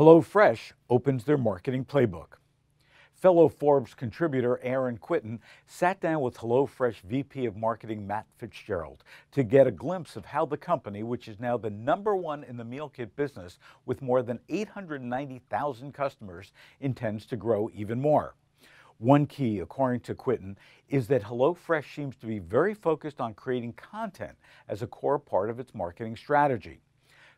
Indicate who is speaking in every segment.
Speaker 1: HelloFresh opens their marketing playbook. Fellow Forbes contributor Aaron Kwittken sat down with HelloFresh VP of Marketing Matt Fitzgerald to get a glimpse of how the company, which is now the number one in the meal kit business with more than 890,000 customers, intends to grow even more. One key, according to Kwittken, is that HelloFresh seems to be very focused on creating content as a core part of its marketing strategy.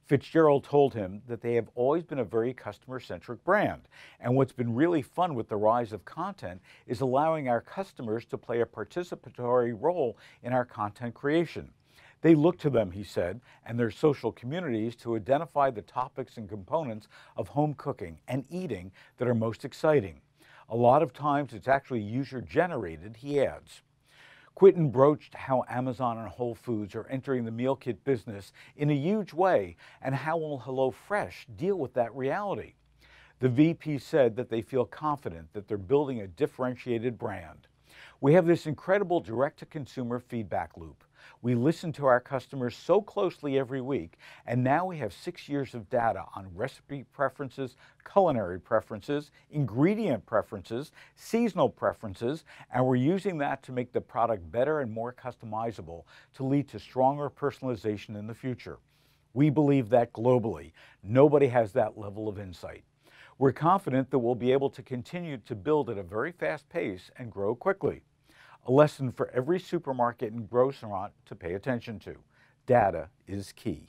Speaker 1: Fitzgerald told him that they have always been a very customer centric brand. And what's been really fun with the rise of content is allowing our customers to play a participatory role in our content creation. They look to them, he said, and their social communities to identify the topics and components of home cooking and eating that are most exciting. A lot of times it's actually user generated, he adds. Kwittken broached how Amazon and Whole Foods are entering the meal kit business in a huge way and how will HelloFresh deal with that reality. The VP said that they feel confident that they're building a differentiated brand. We have this incredible direct to consumer feedback loop. We listen to our customers so closely every week, and now we have six years of data on recipe preferences, culinary preferences, ingredient preferences, seasonal preferences, and we're using that to make the product better and more customizable to lead to stronger personalization in the future. We believe that globally, nobody has that level of insight. We're confident that we'll be able to continue to build at a very fast pace and grow quickly a lesson for every supermarket and restaurant to pay attention to. Data is key.